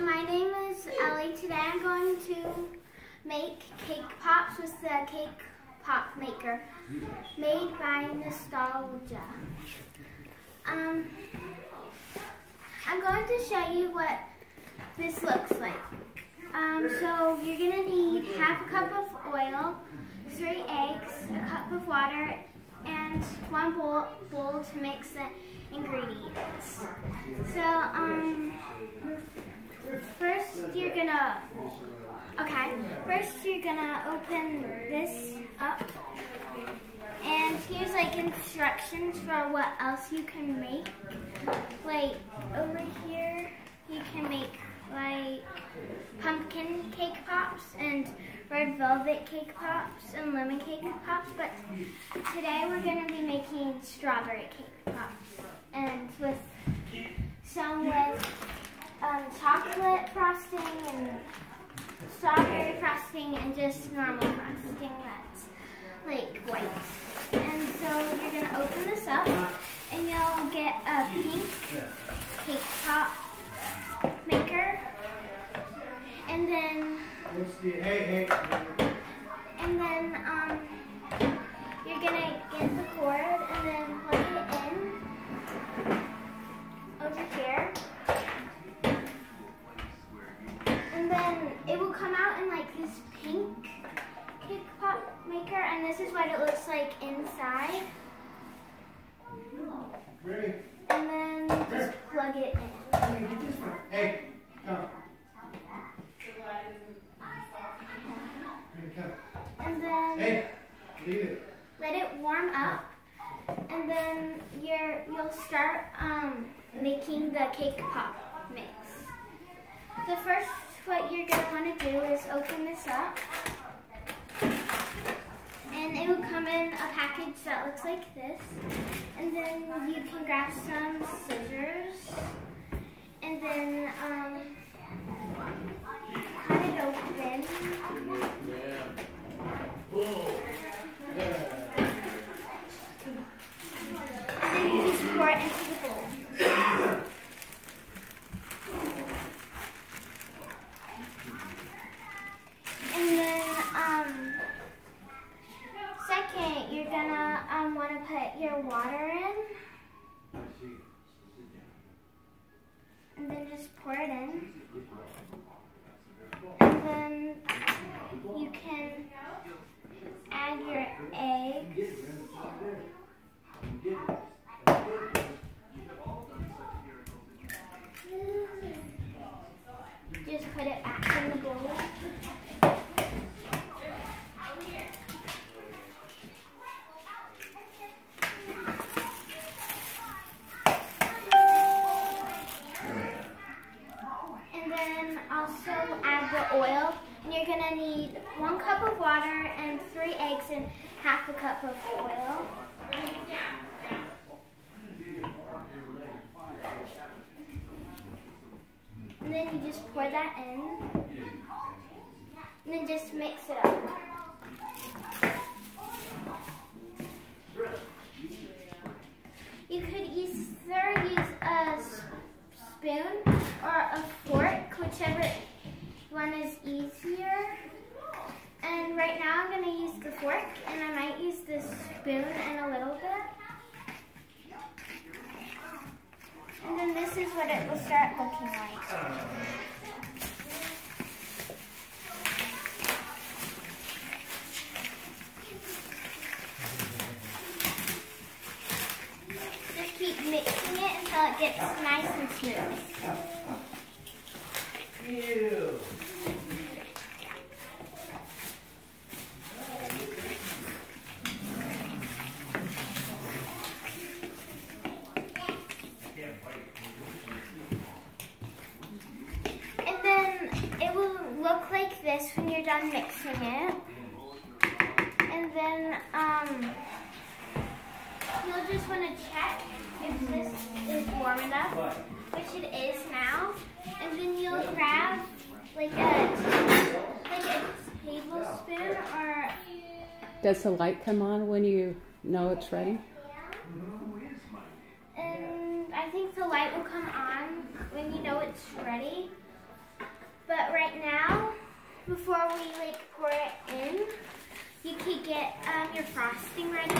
my name is Ellie. Today I'm going to make cake pops with the cake pop maker made by Nostalgia. Um, I'm going to show you what this looks like. Um, so you're going to need half a cup of oil, three eggs, a cup of water, and one bowl, bowl to mix the ingredients. So, um, first you're gonna, okay, first you're gonna open this up. And here's like instructions for what else you can make. Like over here, you can make like pumpkin cake pops and red velvet cake pops and lemon cake pops. But today we're gonna be making strawberry cake pops and with some with um, chocolate frosting and strawberry frosting and just normal frosting that's like white. And so you're gonna open this up and you'll get a pink cake pop maker. And then and then um you're gonna get the cord and then plug it in start looking like. Just keep mixing it until it gets nice and smooth. Ew. And then it will look like this when you're done mixing it. And then um, you'll just want to check if this is warm enough, which it is now. And then you'll grab like a like a tablespoon or Does the light come on when you know it's ready? and I think the light will come on when you know it's ready. But right now, before we like pour it in, you can get um, your frosting ready.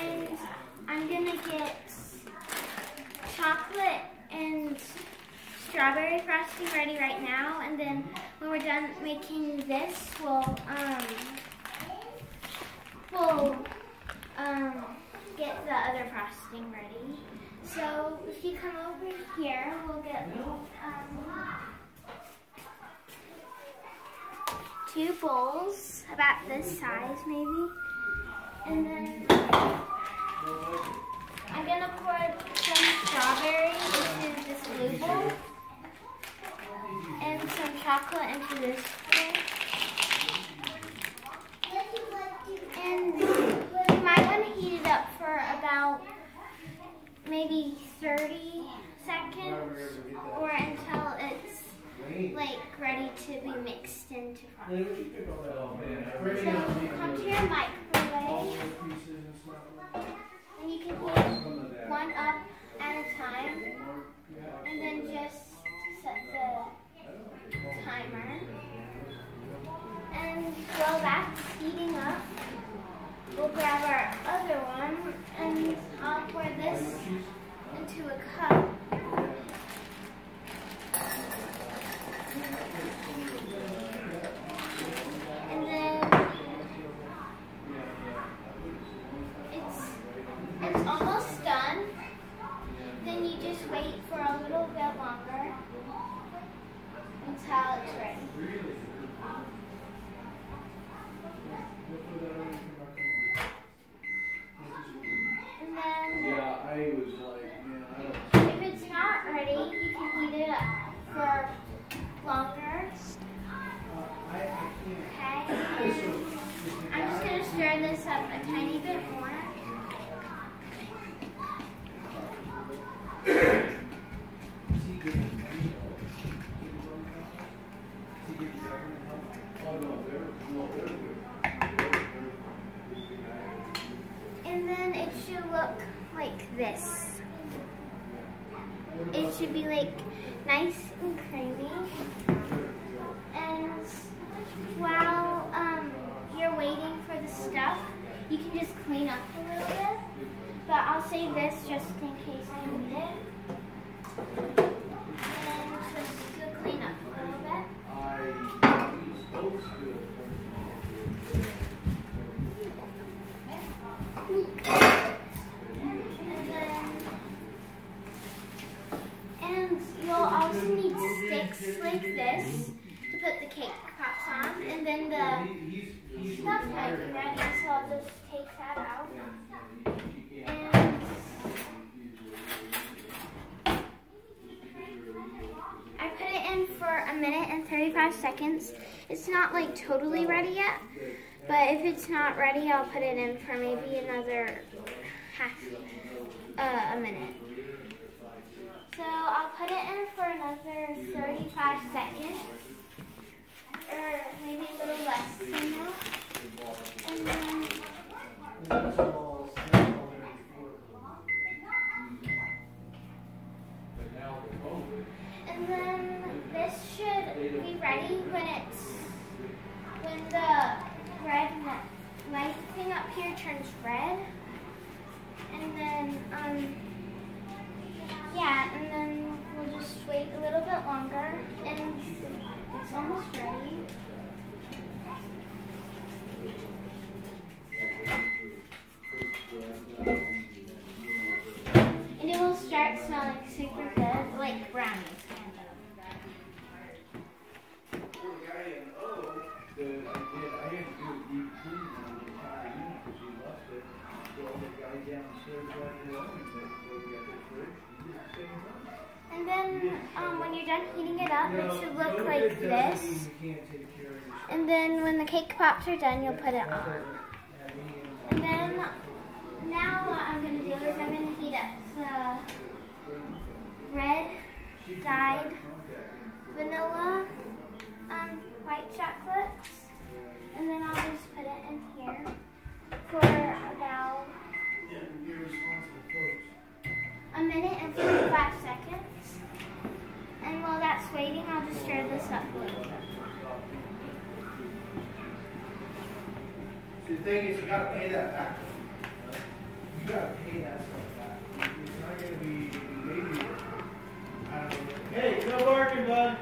And I'm gonna get chocolate and strawberry frosting ready right now. And then when we're done making this, we'll um, we'll um, get the other frosting ready. So if you come over here, we'll get um, two bowls about this size maybe. And then I'm gonna pour some strawberries into this blue bowl and some chocolate into this bowl. And you might want to heat it up for about maybe 30 seconds or until it's like ready to be mixed into frosting. Oh, so come to your microwave. And you can heat one up at a time. And then just set the timer. And while that's heating up, we'll grab our other one and I'll pour this into a cup. And then it's it's almost done. Then you just wait for a little bit longer until it's It should be like nice and creamy. And while um, you're waiting for the stuff, you can just clean up a little bit. But I'll save this just in case I need it. And just to clean up a little bit. I, he's supposed to. And then, and you'll also need sticks like this to put the cake pops on. And then the He's, he's. stuff might be ready, so I'll just take that out. And I put it in for a minute and 35 seconds. It's not like totally ready yet, but if it's not ready, I'll put it in for maybe another half uh, a minute. So I'll put it in for another 35 seconds, or maybe a little less. And then And then this should be ready when it's when the red li- light thing up here turns red. And then um pops are done, you'll put it on. And then now what I'm gonna do is I'm gonna heat up the red dyed vanilla um, white chocolates, and then I'll just put it in here for about a minute and 45 seconds. And while that's waiting, I'll just stir this up a little bit. The thing is, you gotta pay that back. You gotta pay that stuff back. It's not gonna be, maybe, I don't know. Hey, no barking, bud.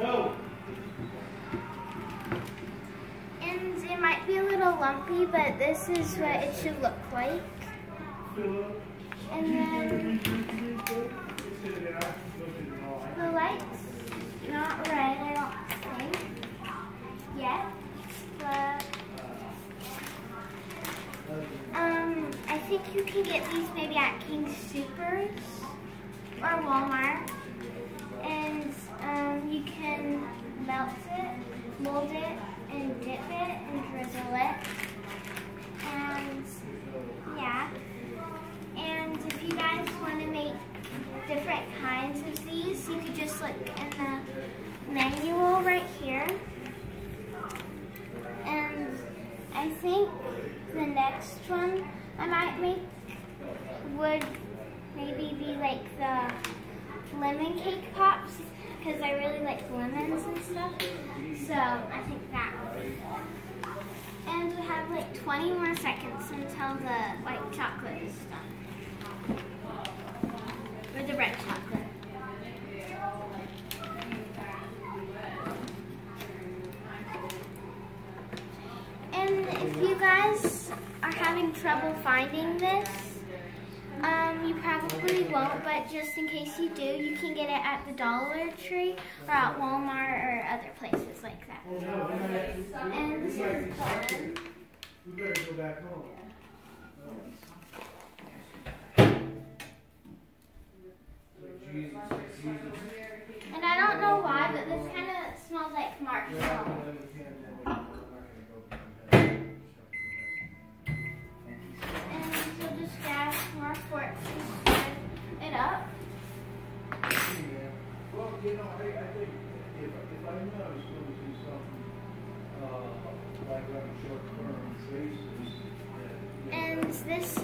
No. And it might be a little lumpy, but this is what it should look like. And then the light's not red, I don't think, yet. But, um, I think you can get these maybe at King Supers or Walmart. And, um, you can melt it, mold it, and dip it, and drizzle it. And, yeah. And if you guys want to make different kinds of these, you could just look in the manual right here. And I think the next one I might make would maybe be like the lemon cake pops because I really like lemons and stuff. So I think that would be good. And we have like 20 more seconds until the white chocolate is done. Or the red chocolate. And if you guys having trouble finding this, um, you probably won't, but just in case you do, you can get it at the Dollar Tree or at Walmart or other places like that. And this is done.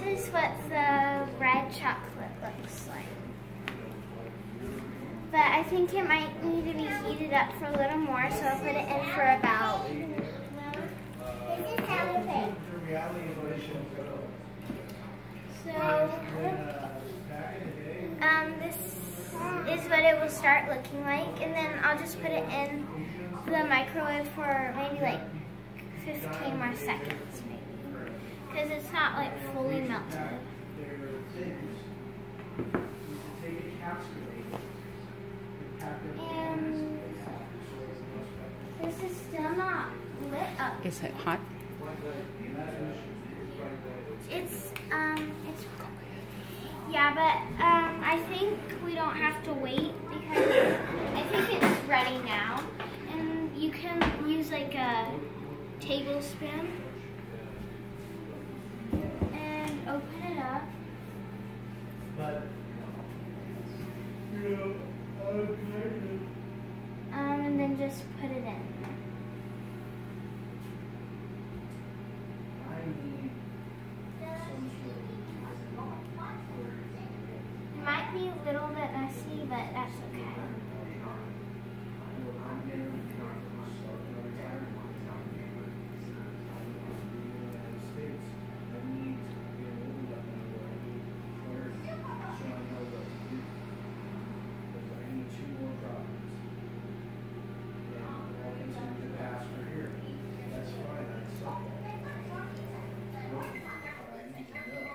Is what the red chocolate looks like. But I think it might need to be heated up for a little more, so I'll put it in for about. So, um, this is what it will start looking like, and then I'll just put it in the microwave for maybe like 15 more seconds, because it's not like fully melted. there were things, you could take a capsulator, and pack it And this is still not lit up. Is it hot? It's um, it's yeah, but um, I think we don't have to wait because I think it's ready now, and you can use like a tablespoon open it up. But, you know, I'm connected. Um, and then just put it in. I need some sort It might be a little bit messy, but that's okay.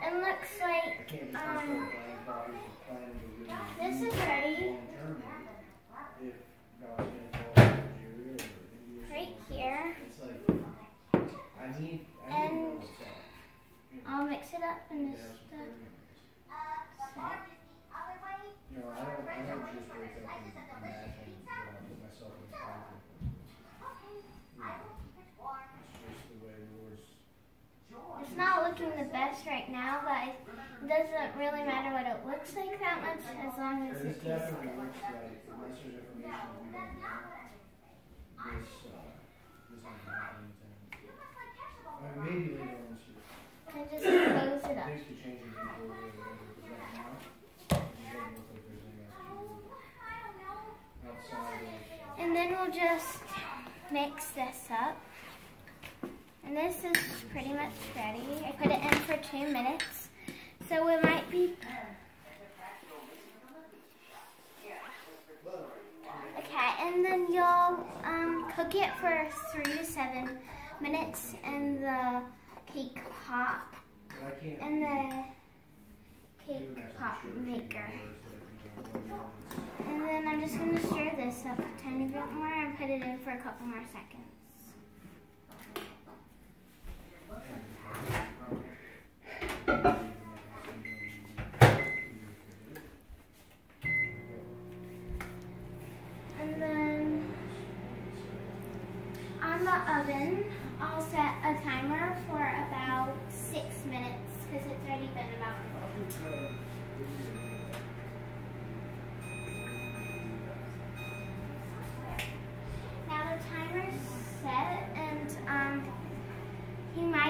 It looks like this is ready right here. And- I'll mix it up in this stuff. You know, I don't, I don't just wake up and imagine, you know, put myself in conflict. You know, it's just the way the Lord's. It's not looking the best right now, but it doesn't really matter what it looks like that much as long as it tastes good. And. And then we'll just mix this up. And this is pretty much ready. I put it in for two minutes. So it might be... Okay, and then you'll um, cook it for three to seven minutes in the cake pop and the cake pop maker. And then I'm just going to stir this up a tiny bit more and put it in for a couple more seconds. And then on the oven, I'll set a timer for about six minutes because it's already been about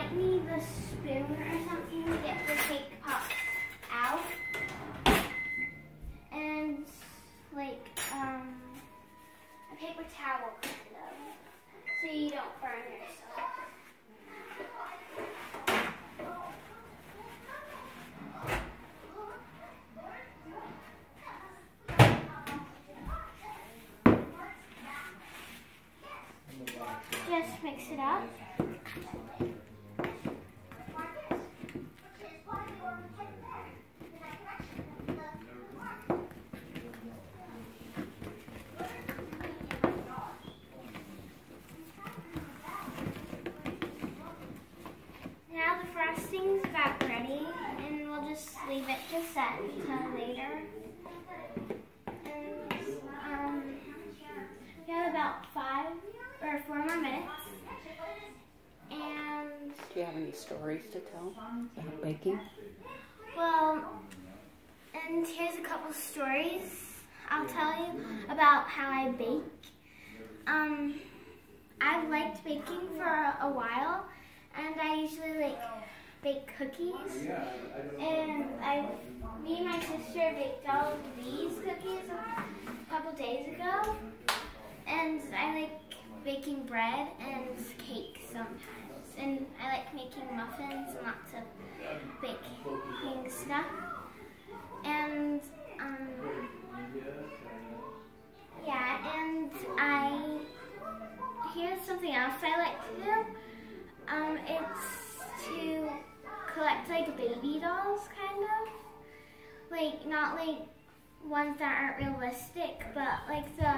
might need the spoon or something to get the cake pops out. And like um, a paper towel kind of, so you don't burn yourself. Just mix it up. Now the frosting's about ready, and we'll just leave it to set until later. And um, we have about five or four more minutes. And Do you have any stories to tell about baking? well, and here's a couple stories I'll tell you about how I bake. Um, I've liked baking for a while, and I usually like bake cookies. And I, me and my sister baked all of these cookies a couple days ago. And I like baking bread and cake sometimes. And I like making muffins and lots of baking stuff. And um, yeah, and I here's something else I like to do. Um, it's to collect like baby dolls, kind of. Like not like ones that aren't realistic, but like the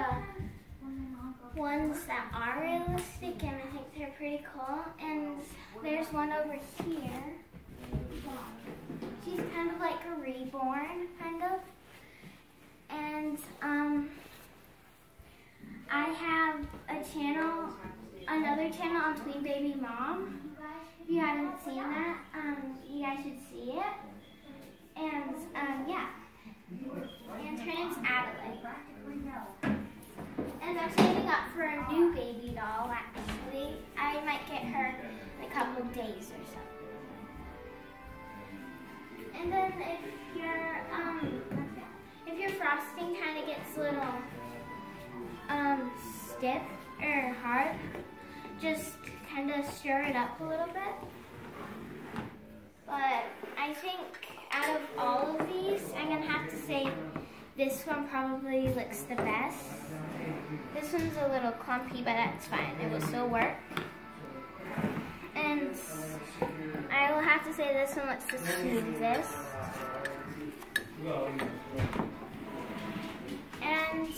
ones that are realistic, and I think they're pretty cool. And there's one over here. She's kind of like a reborn, kind of. And um, I have a channel, another channel on Tween Baby Mom. If you haven't seen that, um, you guys should see it. And um, yeah, and her name's Adelaide. And I'm saving up for a new baby doll. Actually, I might get her in a couple of days or so. And then if your um, if your frosting kind of gets a little um, stiff or hard, just kind of stir it up a little bit. But I think out of all of these, I'm gonna have to say this one probably looks the best. This one's a little clumpy, but that's fine. It will still work. And I will have to say this one looks the smoothest. And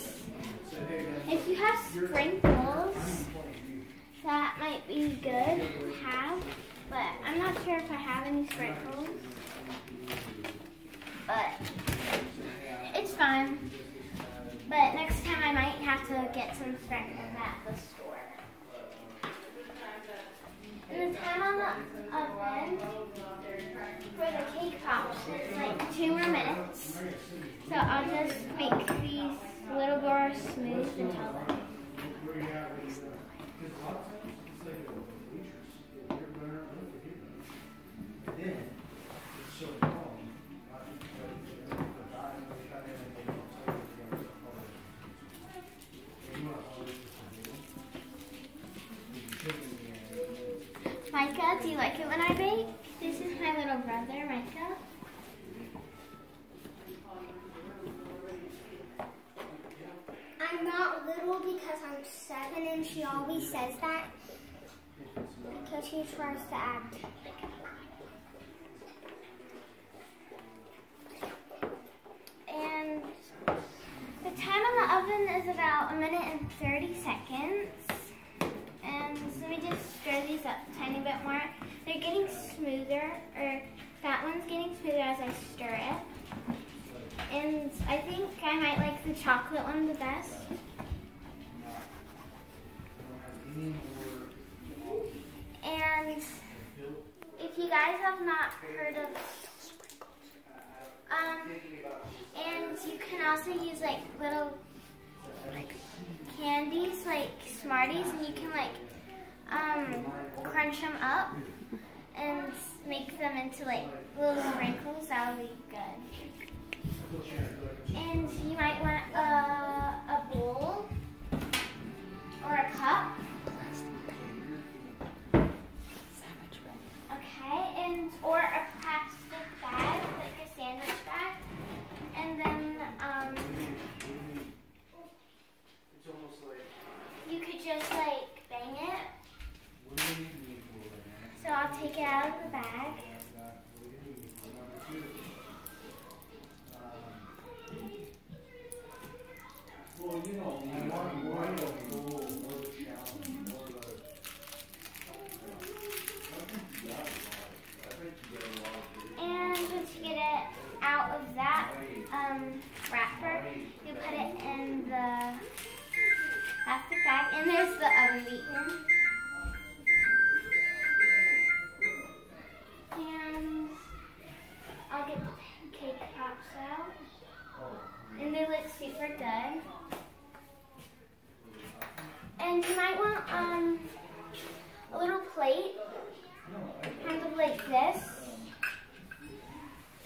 if you have sprinkles, that might be good to have. But I'm not sure if I have any sprinkles. But it's fine. But next time I might have to get some sprinkles at the store. And the time on the oven for the cake pops is like two more minutes. So I'll just make these little more smooth until then. you little brother, Micah. I'm not little because I'm seven and she always says that because she tries to act. And the time on the oven is about a minute and 30 seconds. And so let me just stir these up a tiny bit more. They're getting smoother, or that one's getting smoother as I stir it. And I think I might like the chocolate one the best. And if you guys have not heard of, um, and you can also use like little like candies, like Smarties, and you can like um, crunch them up and make them into like little sprinkles. That would be good. And you might want a, a bowl or a cup. Okay, and or a plastic bag, like a sandwich bag. And then um, you could just like bang it. I'll take it out of the bag.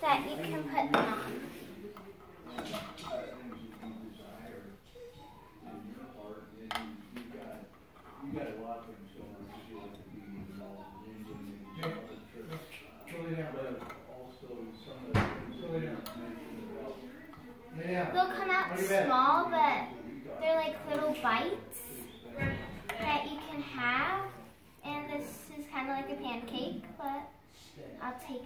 That you mentioned about. They'll come out small, but they're like little bites that you can have. And this is kind of like a pancake, but I'll take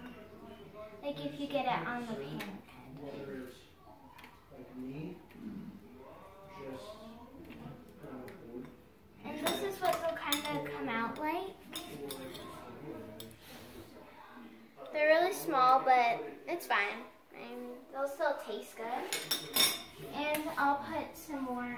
like if you get it on the pan. Whether it's like me, just, And this is what they'll kind of come out like. They're really small, but it's fine. And they'll still taste good. And I'll put some more.